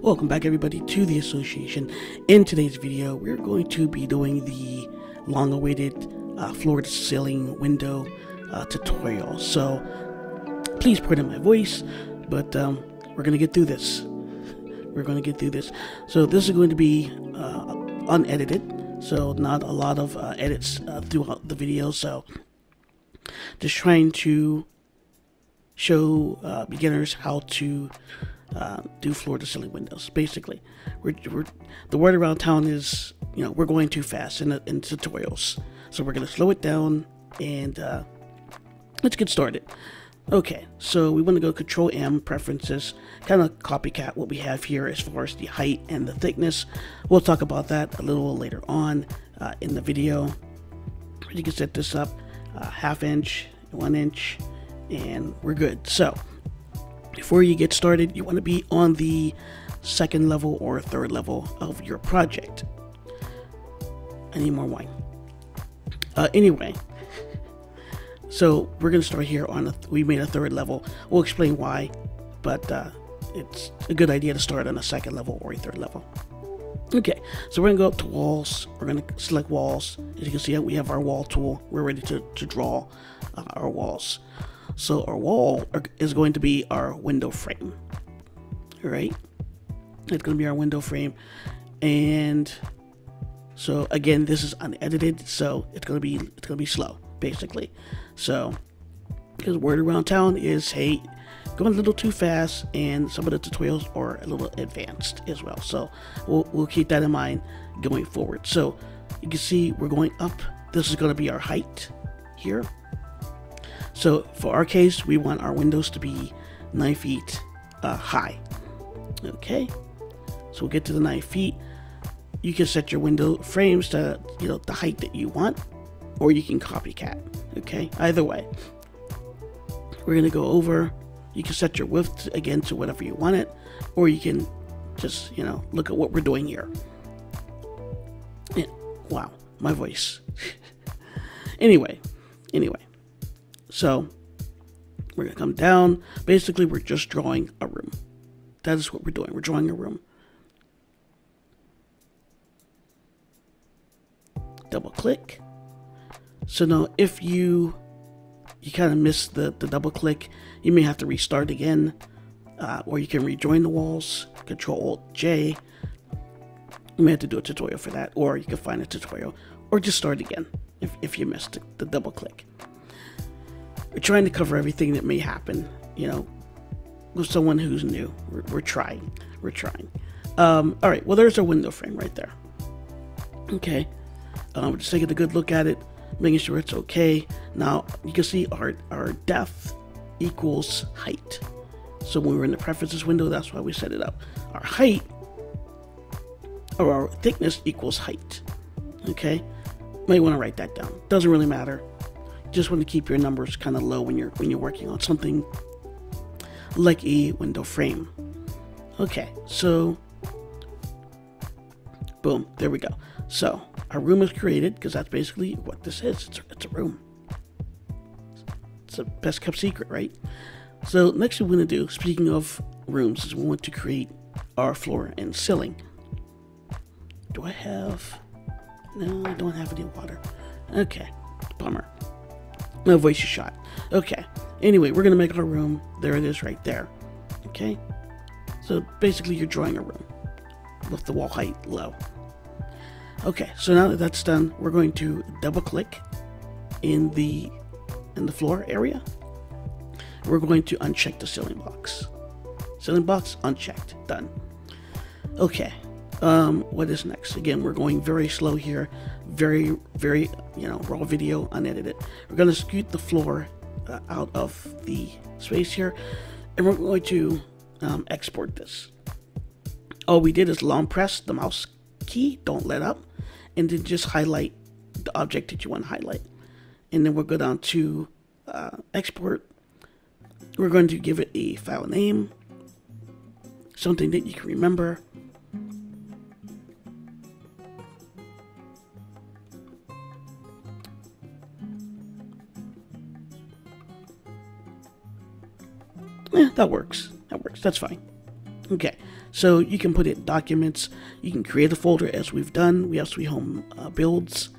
Welcome back everybody to the association. In today's video, we're going to be doing the long-awaited uh, floor to ceiling window uh, tutorial. So please pardon my voice, but um, we're going to get through this. We're going to get through this. So this is going to be uh, unedited, so not a lot of uh, edits uh, throughout the video. So just trying to show uh, beginners how to uh, do floor to ceiling windows. Basically, we're, we're, the word around town is you know we're going too fast in, in tutorials, so we're going to slow it down and uh, let's get started. Okay, so we want to go Control M preferences, kind of copycat what we have here as far as the height and the thickness. We'll talk about that a little later on uh, in the video. You can set this up uh, half inch, one inch, and we're good. So before you get started, you want to be on the second level or third level of your project. I need more wine. Uh, anyway, so we're going to start here on, a, we made a third level. We'll explain why, but uh, it's a good idea to start on a second level or a third level. Okay, so we're gonna go up to walls. We're gonna select walls. As you can see, we have our wall tool. We're ready to, to draw uh, our walls. So our wall is going to be our window frame. Right, it's gonna be our window frame. And so again, this is unedited, so it's gonna be it's gonna be slow, basically. So because word around town is hey, going a little too fast, and some of the tutorials are a little advanced as well. So we'll, we'll keep that in mind going forward. So you can see we're going up. This is going to be our height here. So for our case, we want our windows to be nine feet uh, high. Okay, so we'll get to the nine feet. You can set your window frames to you know the height that you want, or you can copycat. Okay, either way. We're gonna go over you can set your width again to whatever you want it, or you can just, you know, look at what we're doing here. And, wow, my voice. anyway, anyway, so we're gonna come down. Basically, we're just drawing a room. That is what we're doing. We're drawing a room. Double click. So now, if you you kind of miss the, the double click, you may have to restart again, uh, or you can rejoin the walls, Control Alt J. You may have to do a tutorial for that, or you can find a tutorial, or just start again if, if you missed the double click. We're trying to cover everything that may happen, you know, with someone who's new. We're, we're trying. We're trying. Um, all right, well, there's our window frame right there. Okay, um, just taking a good look at it making sure it's okay. Now you can see our, our depth equals height. So when we're in the preferences window, that's why we set it up. Our height or our thickness equals height. Okay, might want to write that down. Doesn't really matter. Just want to keep your numbers kind of low when you're when you're working on something like a window frame. Okay, so boom, there we go. So our room is created because that's basically what this is. It's a, it's a room. It's a best kept secret, right? So next thing we're to do, speaking of rooms, is we want to create our floor and ceiling. Do I have... No, I don't have any water. Okay, bummer. My voice is shot. Okay, anyway, we're going to make our room. There it is right there. Okay, so basically you're drawing a room with the wall height low. Okay, so now that that's done, we're going to double click in the in the floor area. We're going to uncheck the ceiling box. Ceiling box unchecked. Done. Okay. Um, what is next? Again, we're going very slow here. Very, very, you know, raw video, unedited. We're going to scoot the floor uh, out of the space here, and we're going to um, export this. All we did is long press the mouse key, don't let up, and then just highlight the object that you want to highlight. And then we'll go down to uh, export. We're going to give it a file name, something that you can remember. Yeah, that works. That works. That's fine. Okay, so you can put it in documents, you can create a folder as we've done. We have Sweet Home uh, builds,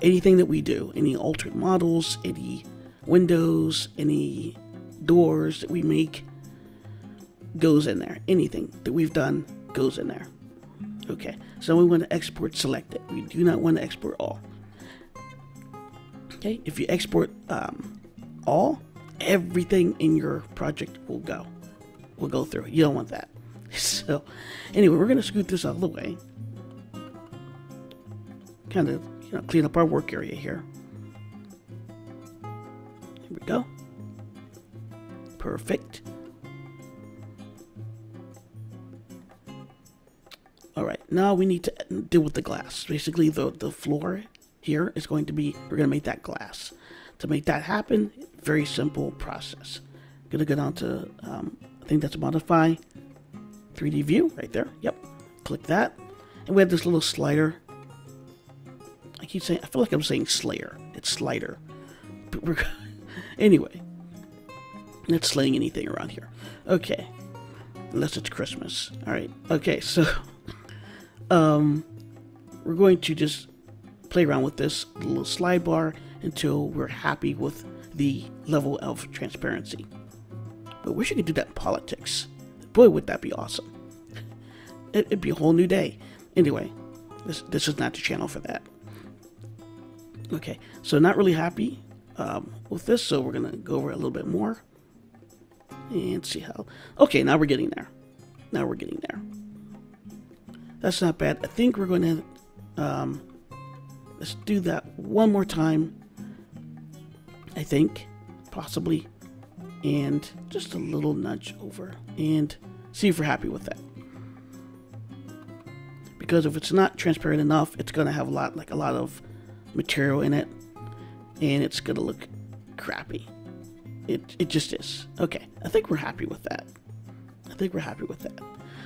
anything that we do, any altered models, any windows, any doors that we make goes in there. Anything that we've done goes in there. Okay, so we want to export selected. We do not want to export all. Okay, if you export um, all, everything in your project will go. Will go through. You don't want that. So, anyway, we're going to scoot this out of the way. Kind of, you know, clean up our work area here. Here we go. Perfect. Alright, now we need to deal with the glass. Basically, the, the floor here is going to be, we're going to make that glass. To make that happen, very simple process. Going to go down to, um, I think that's modify 3D view right there. Yep. Click that. And we have this little slider. I keep saying, I feel like I'm saying Slayer. It's slider. But we're, anyway. Not slaying anything around here. Okay. Unless it's Christmas. Alright. Okay, so um we're going to just play around with this little slide bar until we're happy with the level of transparency. But wish you could do that in politics. Boy, would that be awesome. It'd be a whole new day. Anyway, this, this is not the channel for that. Okay, so not really happy um, with this, so we're going to go over a little bit more. And see how... Okay, now we're getting there. Now we're getting there. That's not bad. I think we're going to... Um, let's do that one more time. I think. Possibly. And just a little nudge over. And see if we're happy with that. Because if it's not transparent enough, it's to have a lot, like a lot of material in it. And it's to look crappy. It, it just is. Okay, I think we're happy with that. I think we're happy with that.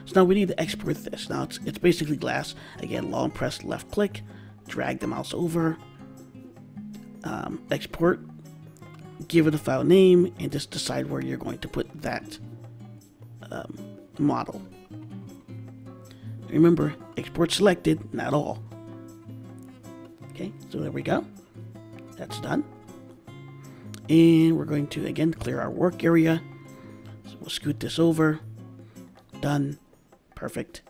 So now we need to export this. Now it's, it's basically glass. Again, long press left click, drag the mouse over, um, export, give it a file name, and just decide where you're going to put that um, model. Remember, export selected, not all. Okay, so there we go. That's done. And we're going to, again, clear our work area. So we'll scoot this over. Done. Perfect.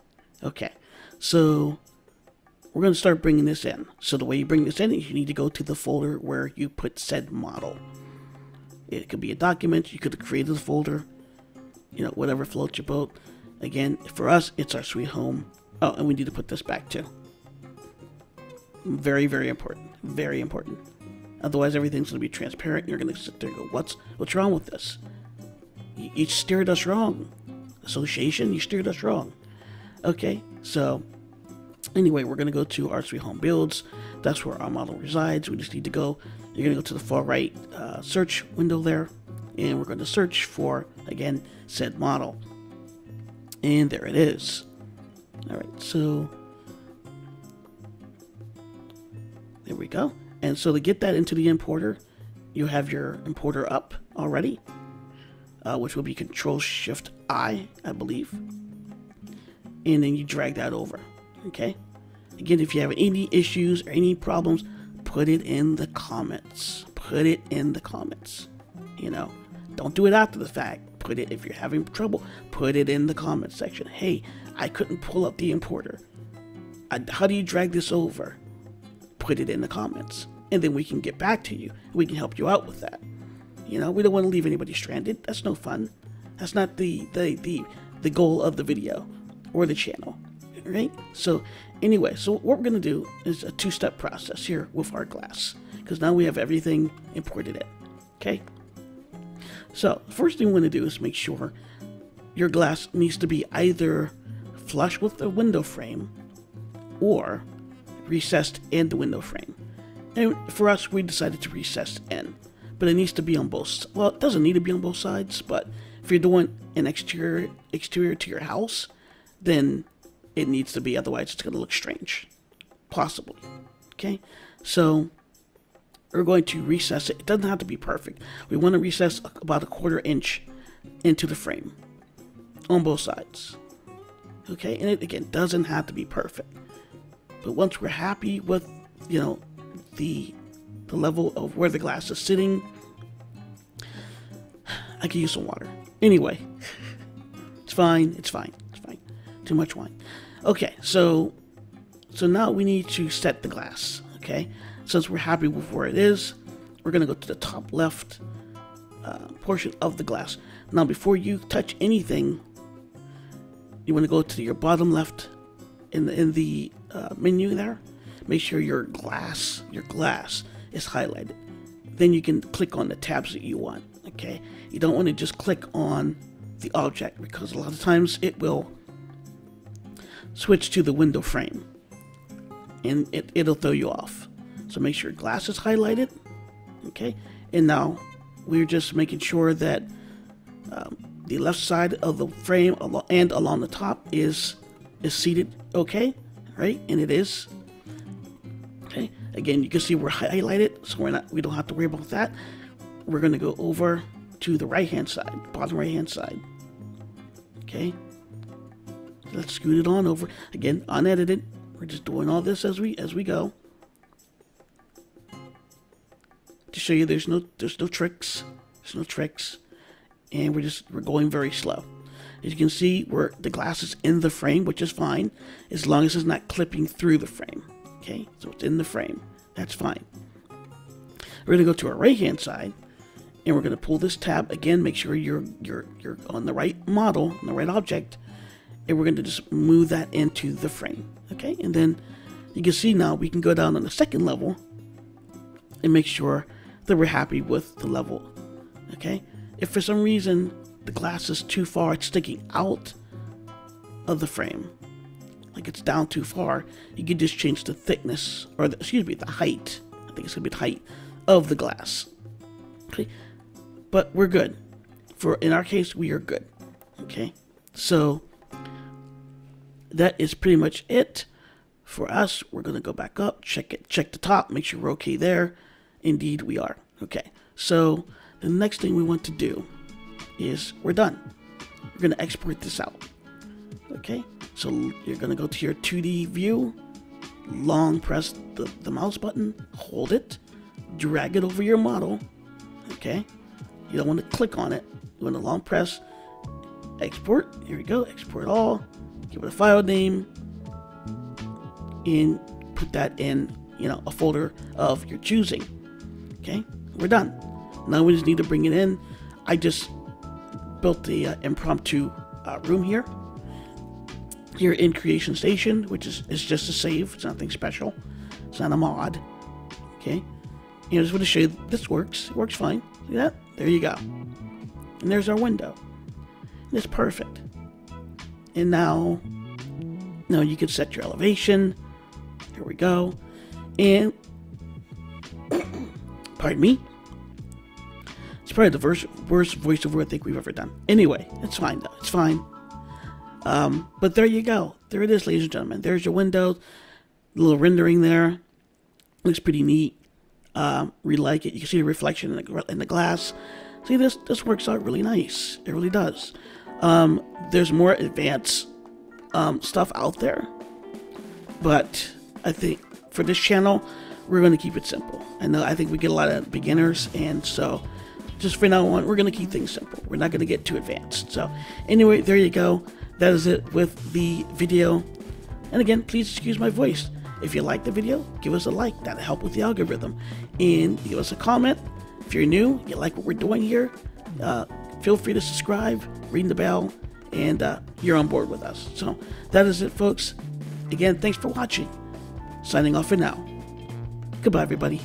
Okay, so we're going to start bringing this in. So the way you bring this in is you need to go to the folder where you put said model. It could be a document. You could create a folder. You know, whatever floats your boat. Again, for us, it's our sweet home. Oh, and we need to put this back too. Very, very important. Very important. Otherwise, everything's going to be transparent. You're going to sit there and go, what's, what's wrong with this? You, you steered us wrong. Association, you steered us wrong. Okay, so anyway, we're going to go to Sweet Home Builds. That's where our model resides. We just need to go. You're going to go to the far right uh, search window there. And we're going to search for, again, said model. And there it is. All right, so there we go. And so to get that into the importer, you have your importer up already, uh, which will be Control Shift I, I believe. And then you drag that over. Okay. Again, if you have any issues or any problems, put it in the comments. Put it in the comments. You know, don't do it after the fact. Put it if you're having trouble. Put it in the comments section. Hey, I couldn't pull up the importer. I, how do you drag this over? Put it in the comments and then we can get back to you. We can help you out with that. You know, we don't want to leave anybody stranded. That's no fun. That's not the the the, the goal of the video or the channel, right? So anyway, so what we're gonna do is a two-step process here with our glass because now we have everything imported in. Okay. So first thing we want to do is make sure your glass needs to be either flush with the window frame or recessed in the window frame. And for us, we decided to recess in. But it needs to be on both. Well, it doesn't need to be on both sides, but if you're doing an exterior exterior to your house, then it needs to be. Otherwise, it's going to look strange, possibly. Okay, so we're going to recess it. It doesn't have to be perfect. We want to recess about a quarter inch into the frame on both sides. Okay, and it again doesn't have to be perfect. But once we're happy with, you know, the the level of where the glass is sitting, I could use some water. Anyway, it's fine. It's fine. Too much wine. Okay, so so now we need to set the glass. Okay, since we're happy with where it is, we're gonna go to the top left uh, portion of the glass. Now, before you touch anything, you want to go to your bottom left in the in the uh, menu there. Make sure your glass your glass is highlighted. Then you can click on the tabs that you want. Okay, you don't want to just click on the object because a lot of times it will switch to the window frame and it, it'll throw you off. So make sure glass is highlighted. Okay, and now we're just making sure that um, the left side of the frame and along the top is is seated okay, right? And it is. Okay, again, you can see we're highlighted, so we're not we don't have to worry about that. We're gonna go over to the right hand side, bottom right hand side. Okay, let's scoot it on over again, unedited. We're just doing all this as we as we go to show you there's no there's no tricks, there's no tricks, and we're just we're going very slow. As you can see, we're the glass is in the frame, which is fine, as long as it's not clipping through the frame. Okay, so it's in the frame. That's fine. We're gonna go to our right hand side, and we're gonna pull this tab again. Make sure you're you're you're on the right model, on the right object, and we're gonna just move that into the frame. Okay, and then you can see now we can go down on the second level and make sure that we're happy with the level. Okay, if for some reason the glass is too far, it's sticking out of the frame, like it's down too far, you can just change the thickness, or the, excuse me, the height. I think it's gonna be the height of the glass. Okay, but we're good. For in our case, we are good. Okay, so that is pretty much it for us. We're gonna go back up, check it, check the top, make sure we're okay there. Indeed, we are. Okay, so the next thing we want to do is we're done. We're going to export this out. Okay, so you're going to go to your 2D view, long press the, the mouse button, hold it, drag it over your model. Okay, you don't want to click on it. You want to long press, export. Here we go, export all. Give it a file name, and put that in, you know, a folder of your choosing. Okay, we're done. Now we just need to bring it in. I just built the uh, impromptu uh, room here. Here in Creation Station, which is, is just a save. It's nothing special. It's not a mod. Okay. And I just want to show you this works. It works fine. See that? There you go. And there's our window. And it's perfect. And now, now you can set your elevation. Here we go. And, pardon me, it's probably the worst, worst voiceover I think we've ever done. Anyway, it's fine though. It's fine. Um, but there you go. There it is, ladies and gentlemen. There's your window. A little rendering there. Looks pretty neat. Uh, really like it. You can see the reflection in the, in the glass. See, this this works out really nice. It really does. Um, there's more advanced um, stuff out there, but I think for this channel, we're going to keep it simple. I know I think we get a lot of beginners, and so just for now on, we're going to keep things simple. We're not going to get too advanced. So, anyway, there you go. That is it with the video. And again, please excuse my voice. If you like the video, give us a like. That'll help with the algorithm. And give us a comment. If you're new, you like what we're doing here, uh, feel free to subscribe, ring the bell, and uh, you're on board with us. So, that is it, folks. Again, thanks for watching. Signing off for now. Goodbye, everybody.